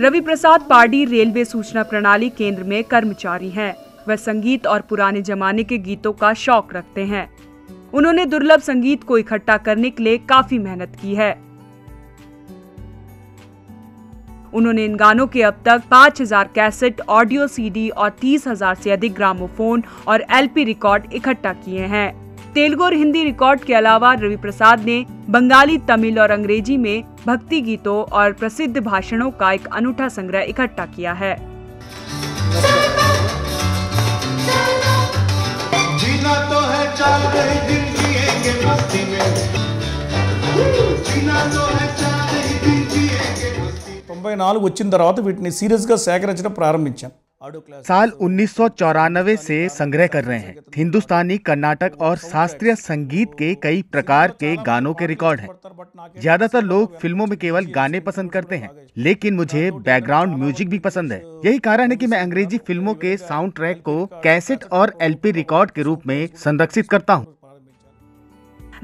रवि प्रसाद Pardi railway सूचना प्रणाली केंद्र में कर्मचारी हैं। वह संगीत और पुराने जमाने के गीतों का शौक रखते हैं। उन्होंने दुर्लभ संगीत को इकट्ठा करने के लिए काफ़ी मेहनत की है। उन्होंने इन गानों के अब तक 5000 कैसेट, ऑडियो सीडी और 30000 से अधिक ग्रामोफोन और एलपी रिकॉर्ड इकट्ठा किए हैं। तेलुगु और हिंदी रिकॉर्ड के अलावा रवि प्रसाद ने बंगाली, तमिल और अंग्रेज़ी में भक्ति गीतों और प्रसिद्ध भाषणों का एक अनूठा संग्रह इकट्ठा किया है। जीना तो है तो है తొంభై నాలుగు వచ్చిన తర్వాత వీటిని సీరియస్గా సేకరించడం ప్రారంభించాం ఆడియో క్లాస్ साल उन्नीस से संग्रह कर रहे हैं हिंदुस्तानी कर्नाटक और शास्त्रीय संगीत के कई प्रकार के गानों के रिकॉर्ड हैं ज्यादातर लोग फिल्मों में केवल गाने पसंद करते हैं लेकिन मुझे बैकग्राउंड म्यूजिक भी पसंद है यही कारण है कि मैं अंग्रेजी फिल्मों के साउंड ट्रैक को कैसेट और एलपी रिकॉर्ड के रूप में संरक्षित करता हूँ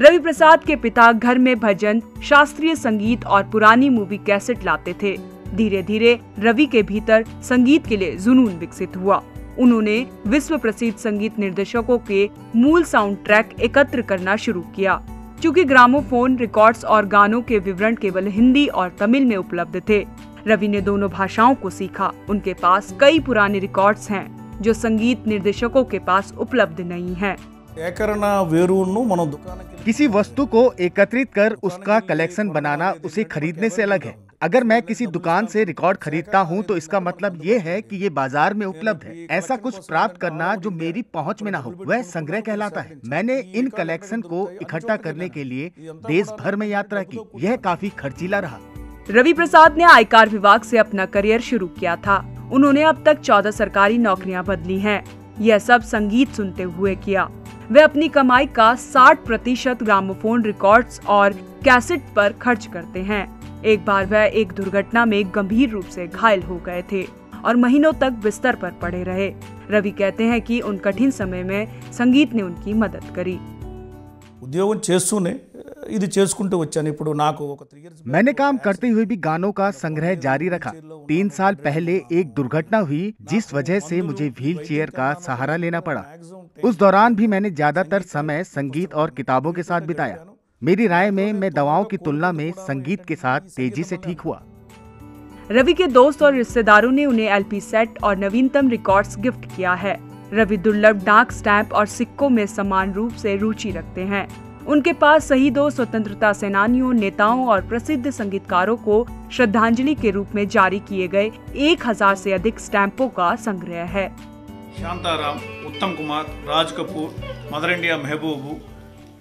रवि प्रसाद के पिता घर में भजन, शास्त्रीय संगीत और पुरानी मूवी कैसेट लाते थे। धीरे धीरे रवि के भीतर संगीत के लिए जुनून विकसित हुआ। उन्होंने विश्व प्रसिद्ध संगीत निर्देशकों के मूल साउंड ट्रैक एकत्र करना शुरू किया। चूँकि ग्रामोफोन रिकॉर्ड्स और गानों के विवरण केवल हिंदी और तमिल में उपलब्ध थे, रवि ने दोनों भाषाओं को सीखा। उनके पास कई पुराने रिकॉर्ड्स हैं, जो संगीत निर्देशकों के पास उपलब्ध नहीं हैं। करना किसी वस्तु को एकत्रित कर उसका कलेक्शन बनाना उसे खरीदने से अलग है। अगर मैं किसी दुकान से रिकॉर्ड खरीदता हूँ तो इसका मतलब ये है कि ये बाज़ार में उपलब्ध है। ऐसा कुछ प्राप्त करना जो मेरी पहुँच में ना हो वह संग्रह कहलाता है। मैंने इन कलेक्शन को इकट्ठा करने के लिए देश भर में यात्रा की। यह काफ़ी खर्चीला रहा। रवि प्रसाद ने आयकर विभाग से अपना करियर शुरू किया था। उन्होंने अब तक चौदह सरकारी नौकरियाँ बदली हैं। यह सब संगीत सुनते हुए किया। वे अपनी कमाई का 60 प्रतिशत ग्रामोफोन रिकॉर्ड्स और कैसेट पर खर्च करते हैं। एक बार वह एक दुर्घटना में गंभीर रूप से घायल हो गए थे और महीनों तक बिस्तर पर पड़े रहे। रवि कहते हैं कि उन कठिन समय में संगीत ने उनकी मदद करी। उद्योग मैंने काम करते हुए भी गानों का संग्रह जारी रखा। तीन साल पहले एक दुर्घटना हुई जिस वजह से मुझे व्हील चेयर का सहारा लेना पड़ा। उस दौरान भी मैंने ज़्यादातर समय संगीत और किताबों के साथ बिताया। मेरी राय में मैं दवाओं की तुलना में संगीत के साथ तेज़ी से ठीक हुआ। रवि के दोस्त और रिश्तेदारों ने उन्हें एलपी सेट और नवीनतम रिकॉर्ड्स गिफ्ट किया है। रवि दुर्लभ डाक स्टैंप और सिक्कों में समान रूप से रुचि रखते हैं। उनके पास शहीदों स्वतंत्रता सेनानियों नेताओं और प्रसिद्ध संगीतकारों को श्रद्धांजलि के रूप में जारी किए गए 1000 से अधिक स्टैंपों का संग्रह है। శాంతారాం ఉత్తమ్ కుమార్ రాజ్ కపూర్ మదర్ ఇండియా మెహబూబు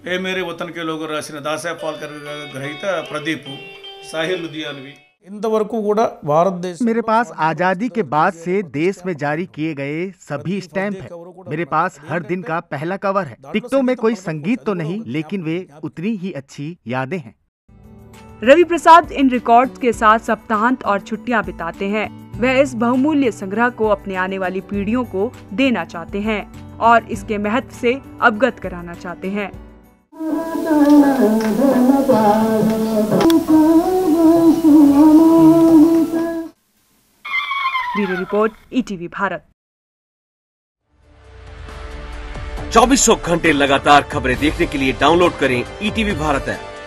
ఏ మేరే వతన్ కే లోగు రాసిన దాసా పాల్కర్ గ్రహీత ప్రదీప్ సాహిర్ లుధియాన్వి ఇంతవరకు కూడా భారతదేశం मेरे पास आजादी के बाद से देश में जारी किए गए सभी स्टैंप हैं मेरे पास हर दिन का पहला कवर है टिकटों में कोई संगीत तो नहीं लेकिन वे उतनी ही अच्छी यादें हैं रवि प्रसाद इन रिकॉर्ड्स के साथ सप्ताहांत और छुट्टियां बिताते हैं वह इस बहुमूल्य संग्रह को अपने आने वाली पीढ़ियों को देना चाहते हैं और इसके महत्व से अवगत कराना चाहते हैं। Report ETV Bharat. चौबीसों घंटे लगातार खबरें देखने के लिए डाउनलोड करें ईटीवी भारत ऐप।